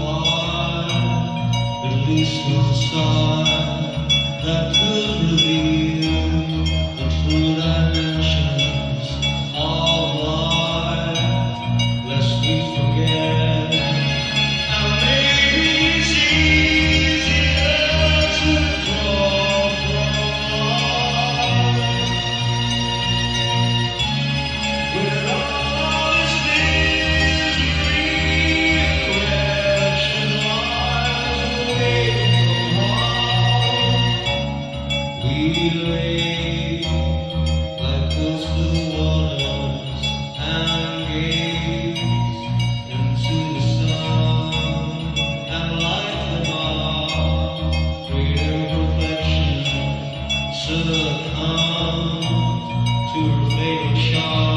fire, at least no sign that could relieve. come to her fatal shot.